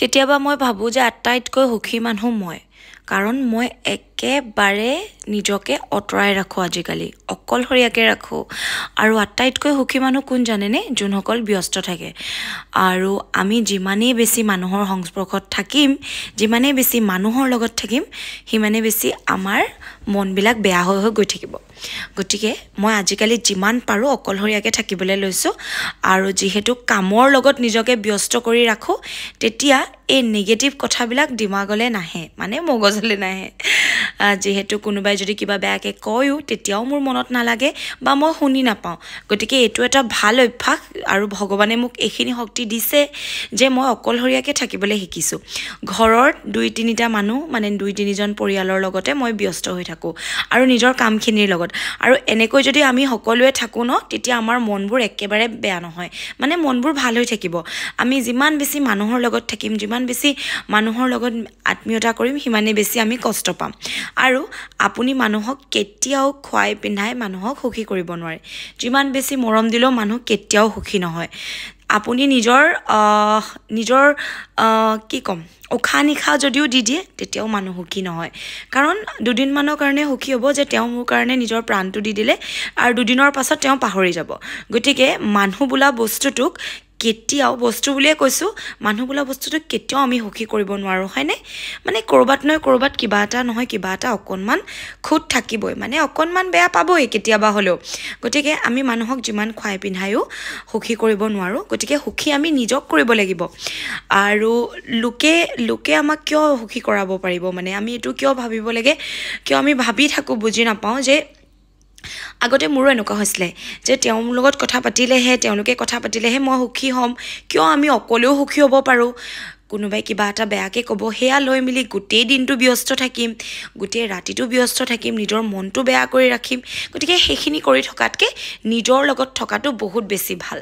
কেতিয়াবা মই ভাবোঁ যে আটাইতকৈ সুখী মানুহ মই। কাৰণ মই একেবাৰে নিজকে আঁতৰাই ৰাখোঁ আজিকালি। অকলশৰীয়াকৈ ৰাখোঁ। আৰু আটাইতকৈ সুখী মানুহ কোন জানেনে? যোনসকল ব্যস্ত থাকে। আৰু আমি যিমানেই বেছি মানুহৰ সংস্পৰ্শত থাকিম যিমানেই বেছি মানুহৰ লগত থাকিম সিমানেই বেছি আমাৰ মনবিলাক বেয়া হৈ হৈ গৈ থাকিব। গতিকে মই আজিকালি যিমান পাৰোঁ অকলশৰীয়াকৈ থাকিবলৈ লৈছোঁ। আৰু যিহেতু কামৰ লগত নিজকে ব্যস্ত কৰি ৰাখোঁ তেতিয়া এই নিগেটিভ কথাবিলাক দিমাগলৈ নাহে। মানে মগজলৈ নাহে। যিহেতু কোনোবাই যদি কিবা বেয়াকৈ কয়ো তেতিয়াও মোৰ মনত নালাগে বা মই শুনি নাপাওঁ। গতিকে এইটো এটা ভাল অভ্যাস আৰু ভগৱানে মোক এইখিনি শক্তি দিছে যে মই অকলশৰীয়াকৈ থাকিবলৈ শিকিছোঁ। ঘৰৰ দুই তিনিটা মানুহ মানে দুই তিনিজন পৰিয়ালৰ লগতে মই ব্যস্ত হৈ থাকোঁ আৰু নিজৰ কামখিনিৰ লগত। আৰু এনেকৈ যদি আমি সকলোৱে থাকোঁ ন তেতিয়া আমাৰ মনবোৰ একেবাৰে বেয়া নহয়। মানে মনবোৰ ভাল হৈ থাকিব। আমি যিমান বেছি মানুহৰ লগত থাকিম যিমান বেছি মানুহৰ লগত আত্মীয়তা কৰিম সিমানেই বেছি আমি কষ্ট পাম। আৰু আপুনি মানুহক কেতিয়াও খুৱাই পিন্ধাই মানুহক সুখী কৰিব নোৱাৰে। যিমান বেছি মৰম দিলেও মানুহ কেতিয়াও সুখী নহয়। আপুনি নিজৰ নিজৰ কি ক'ম উশাহ নিশাহ যদিও দি দিয়ে তেতিয়াও মানুহ সুখী নহয়। কাৰণ দুদিনমানৰ কাৰণে সুখী হ'ব যে তেওঁ মোৰ কাৰণে নিজৰ প্ৰাণটো দি দিলে আৰু দুদিনৰ পাছত তেওঁ পাহৰি যাব। গতিকে মানুহ বোলা বস্তুটোক কেতিয়াও বস্তু বুলিয়ে কৈছোঁ মানুহ বোলা বস্তুটোক কেতিয়াও আমি সুখী কৰিব নোৱাৰোঁ হয়নে? মানে ক'ৰবাত নহয় ক'ৰবাত কিবা এটা নহয় কিবা এটা অকণমান খুঁত থাকিবই। মানে অকণমান বেয়া পাবই কেতিয়াবা হ'লেও। গতিকে আমি মানুহক যিমান খুৱাই পিন্ধায়ো সুখী কৰিব নোৱাৰোঁ গতিকে সুখী আমি নিজক কৰিব লাগিব। আৰু লোকে লোকে আমাক কিয় সুখী কৰাব পাৰিব? মানে আমি এইটো কিয় ভাবিব লাগে? কিয় আমি ভাবি থাকোঁ বুজি নাপাওঁ যে আগতে মোৰো এনেকুৱা হৈছিলে যে তেওঁৰ লগত কথা পাতিলেহে তেওঁলোকে কথা পাতিলেহে মই সুখী হ'ম। কিয় আমি অকলেও সুখী হ'ব পাৰোঁ? কোনোবাই কিবা এটা বেয়াকৈ ক'ব সেয়া লৈ মেলি গোটেই দিনটো ব্যস্ত থাকিম গোটেই ৰাতিটো ব্যস্ত থাকিম নিজৰ মনটো বেয়া কৰি ৰাখিম গতিকে সেইখিনি কৰি থকাতকৈ নিজৰ লগত থকাটো বহুত বেছি ভাল।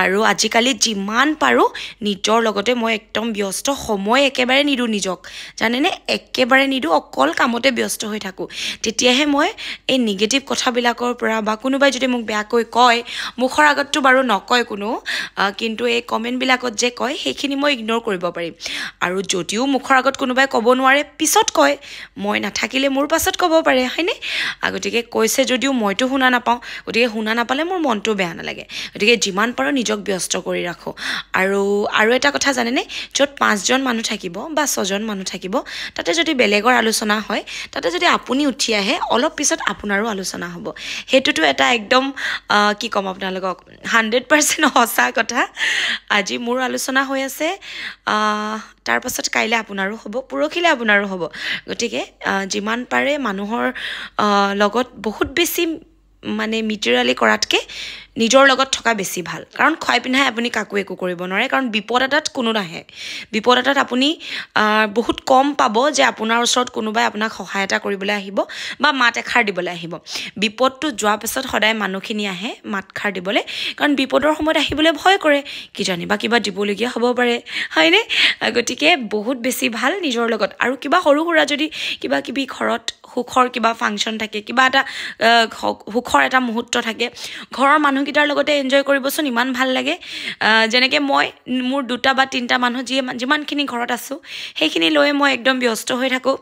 আৰু আজিকালি যিমান পাৰোঁ নিজৰ লগতে মই একদম ব্যস্ত সময় একেবাৰে নিদিওঁ নিজক। জানেনে? একেবাৰে নিদিওঁ অকল কামতে ব্যস্ত হৈ থাকোঁ। তেতিয়াহে মই এই নিগেটিভ কথাবিলাকৰ পৰা বা কোনোবাই যদি মোক বেয়াকৈ কয় মুখৰ আগততো বাৰু নকয় কোনো কিন্তু এই কমেণ্টবিলাকত যে কয় সেইখিনি মই ইগন'ৰ কৰিব পাৰিম আৰু যদিও মুখৰ আগত কোনোবাই ক'ব নোৱাৰে পিছত কয় মই নাথাকিলে মোৰ পাছত ক'ব পাৰে হয়নে? গতিকে কৈছে যদিও মইতো শুনা নাপাওঁ গতিকে শুনা নাপালে মোৰ মনটো বেয়া নালাগে। গতিকে যিমান পাৰোঁ নিজক ব্যস্ত কৰি ৰাখোঁ। আৰু আৰু এটা কথা জানেনে? য'ত পাঁচজন মানুহ থাকিব বা ছজন মানুহ থাকিব তাতে যদি বেলেগৰ আলোচনা হয় তাতে যদি আপুনি উঠি আহে অলপ পিছত আপোনাৰো আলোচনা হ'ব। সেইটোতো এটা একদম কি ক'ম আপোনালোকক হাণ্ড্ৰেড পাৰ্চেণ্ট সঁচা কথা। আজি মোৰ আলোচনা হৈ আছে তাৰপাছত কাইলৈ আপোনাৰো হ'ব পৰহিলৈ আপোনাৰো হ'ব। গতিকে যিমান পাৰে মানুহৰ লগত বহুত বেছি মানে মিটেৰিয়েলি কৰাতকৈ নিজৰ লগত থকা বেছি ভাল। কাৰণ খুৱাই পিন্ধাই আপুনি কাকো একো কৰিব নোৱাৰে কাৰণ বিপদ এটাত কোনো নাহে। বিপদ এটাত আপুনি বহুত কম পাব যে আপোনাৰ ওচৰত কোনোবাই আপোনাক সহায় এটা কৰিবলৈ আহিব বা মাত এষাৰ দিবলৈ আহিব। বিপদটো যোৱাৰ পিছত সদায় মানুহখিনি আহে মাতষাৰ দিবলৈ কাৰণ বিপদৰ সময়ত আহিবলৈ ভয় কৰে। কিজানি বা কিবা দিবলগীয়া হ'ব পাৰে হয়নে? গতিকে বহুত বেছি ভাল নিজৰ লগত। আৰু কিবা সৰু সুৰা যদি কিবা কিবি ঘৰত সুখৰ কিবা ফাংচন থাকে কিবা এটা সুখৰ এটা মুহূৰ্ত থাকে ঘৰৰ মানুহকেইটাৰ লগতে এনজয় কৰিবচোন ইমান ভাল লাগে। যেনেকৈ মই মোৰ দুটা বা তিনিটা মানুহ যিয়ে যিমানখিনি ঘৰত আছোঁ সেইখিনি লৈয়ে মই একদম ব্যস্ত হৈ থাকোঁ।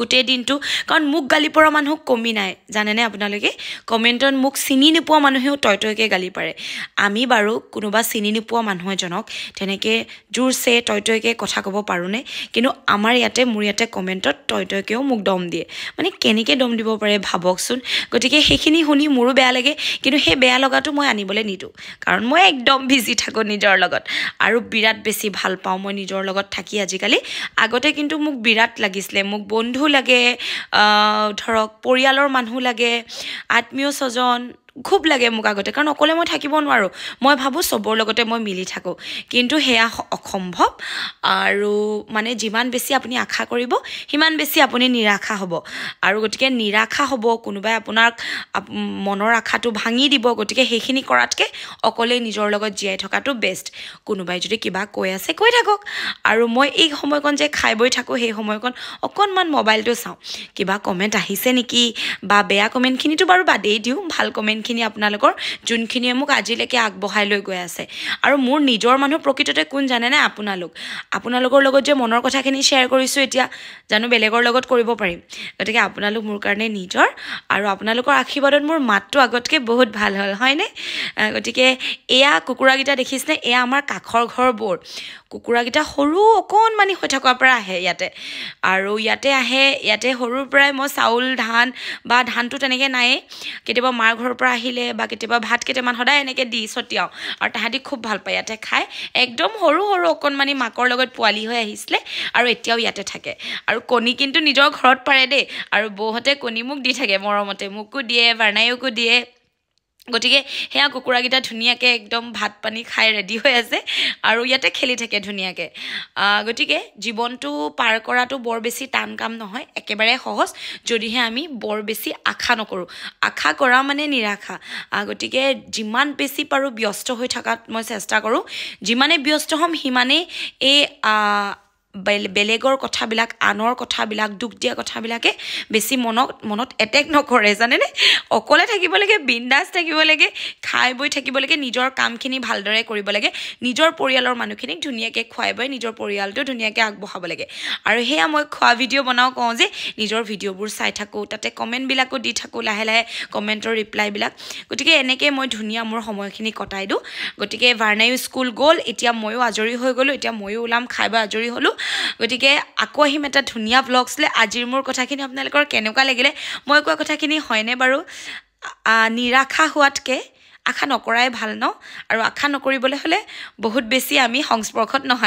গোটেই দিনটো কাৰণ মোক গালি পৰা মানুহ কমি নাই জানেনে আপোনালোকে? কমেণ্টত মোক চিনি নোপোৱা মানুহেও তই তইকৈ গালি পাৰে। আমি বাৰু কোনোবা চিনি নোপোৱা মানুহ এজনক তেনেকৈ জোৰছে তই তইকৈ কথা ক'ব পাৰোঁনে কিন্তু আমাৰ ইয়াতে মোৰ ইয়াতে কমেণ্টত তই তইকৈও মোক দম দিয়ে। মানে কেনেকৈ দম দিব পাৰে ভাবকচোন। গতিকে সেইখিনি শুনি মোৰো বেয়া লাগে কিন্তু সেই বেয়া লগাটো মই আনিবলৈ নিদিওঁ। কাৰণ মই একদম বিজি থাকোঁ নিজৰ লগত। আৰু বিৰাট বেছি ভাল পাওঁ মই নিজৰ লগত থাকি আজিকালি। আগতে কিন্তু মোক বিৰাট লাগিছিলে মোক বন্ধু লাগে ধৰক পৰিয়ালৰ মানুহ লাগে আত্মীয় স্বজন খুব লাগে মোক আগতে কাৰণ অকলে মই থাকিব নোৱাৰোঁ। মই ভাবোঁ চবৰ লগতে মই মিলি থাকোঁ। কিন্তু সেয়া অসম্ভৱ। আৰু মানে যিমান বেছি আপুনি আশা কৰিব সিমান বেছি আপুনি নিৰাশা হ'ব। আৰু গতিকে নিৰাশা হ'ব কোনোবাই আপোনাক আপ- মনৰ আশাটো ভাঙি দিব গতিকে সেইখিনি কৰাতকৈ অকলেই নিজৰ লগত জীয়াই থকাটো বেষ্ট কোনোবাই যদি কিবা কৈ আছে কৈ থাকক। আৰু মই এই সময়কণ যে খাই বৈ থাকোঁ সেই সময়কণ অকণমান মোবাইলটো চাওঁ। কিবা কমেণ্ট আহিছে নেকি? বা বেয়া কমেণ্টখিনিতো বাৰু বাদেই দিওঁ ভাল কমেণ্ট জ্ঞানখিনি আপোনালোকৰ যোনখিনিয়ে মোক আজিলৈকে আগবঢ়াই লৈ গৈ আছে। আৰু মোৰ নিজৰ মানুহ প্ৰকৃততে কোন জানেনে? আপোনালোক। আপোনালোকৰ লগত যে মনৰ কথাখিনি শ্বেয়াৰ কৰিছোঁ এতিয়া জানো বেলেগৰ লগত কৰিব পাৰিম। গতিকে আপোনালোক মোৰ কাৰণে নিজৰ আৰু আপোনালোকৰ আশীৰ্বাদত মোৰ মাতটো আগতকৈ বহুত ভাল হ'ল হয়নে? গতিকে এয়া কুকুৰাকেইটা দেখিছেনে? এয়া আমাৰ কাষৰ ঘৰ বৰ। কুকুৰাকেইটা সৰু অকণমানি হৈ থকাৰ পৰা আহে ইয়াতে। আৰু ইয়াতে আহে ইয়াতে সৰুৰ পৰাই মই চাউল ধান বা ধানটো তেনেকৈ নায়েই। কেতিয়াবা মাৰ ঘৰৰ পৰা আহিলে বা কেতিয়াবা ভাত কেইটামান সদায় এনেকৈ দি ছটিয়াওঁ। আৰু তাহাঁতি খুব ভাল পায় ইয়াতে খাই। একদম সৰু সৰু অকণমানি মাকৰ লগত পোৱালি হৈ আহিছিলে আৰু এতিয়াও ইয়াতে থাকে। আৰু কণী কিন্তু নিজৰ ঘৰত পাৰে দেই। আৰু বৌহঁতে কণী মোক দি থাকে মৰমতে। মোকো দিয়ে বাৰ্ণায়কো দিয়ে। গতিকে সেয়া কুকুৰাকেইটা ধুনীয়াকৈ একদম ভাত পানী খাই ৰেডি হৈ আছে আৰু ইয়াতে খেলি থাকে ধুনীয়াকৈ। গতিকে জীৱনটো পাৰ কৰাটো বৰ বেছি টান কাম নহয় একেবাৰে সহজ যদিহে আমি বৰ বেছি আশা নকৰোঁ। আশা কৰা মানে নিৰাশা। গতিকে যিমান বেছি পাৰোঁ ব্যস্ত হৈ থকাত মই চেষ্টা কৰোঁ। যিমানেই ব্যস্ত হ'ম সিমানেই এই বেলেগৰ কথাবিলাক আনৰ কথাবিলাক দুখ দিয়া কথাবিলাকে বেছি মনত মনত এটেক নকৰে জানেনে? অকলে থাকিব লাগে বিন্দাছ থাকিব লাগে খাই বৈ থাকিব লাগে নিজৰ কামখিনি ভালদৰে কৰিব লাগে নিজৰ পৰিয়ালৰ মানুহখিনিক ধুনীয়াকৈ খুৱাই বৈ নিজৰ পৰিয়ালটো ধুনীয়াকৈ আগবঢ়াব লাগে। আৰু সেয়া মই খোৱা ভিডিঅ' বনাওঁ কওঁ যে নিজৰ ভিডিঅ'বোৰ চাই থাকোঁ তাতে কমেণ্টবিলাকো দি থাকোঁ লাহে লাহে কমেণ্টৰ ৰিপ্লাইবিলাক। গতিকে এনেকৈ মই ধুনীয়া মোৰ সময়খিনি কটাই দিওঁ। গতিকে ভাৰ্ণায়ো স্কুল গ'ল এতিয়া ময়ো আজৰি হৈ গ'লোঁ এতিয়া ময়ো ওলাম খাই বৈ আজৰি হ'লোঁ। গতিকে আকৌ আহিম এটা ধুনীয়া ভ্লগছলৈ আজিৰ মোৰ কথাখিনি আপোনালোকৰ কেনেকুৱা লাগিলে মই কোৱা কথাখিনি হয়নে বাৰু? নিৰাশা হোৱাতকৈ আশা নকৰাই ভাল ন? আৰু আশা নকৰিবলৈ হ'লে বহুত বেছি আমি সংস্পৰ্শত নহয়।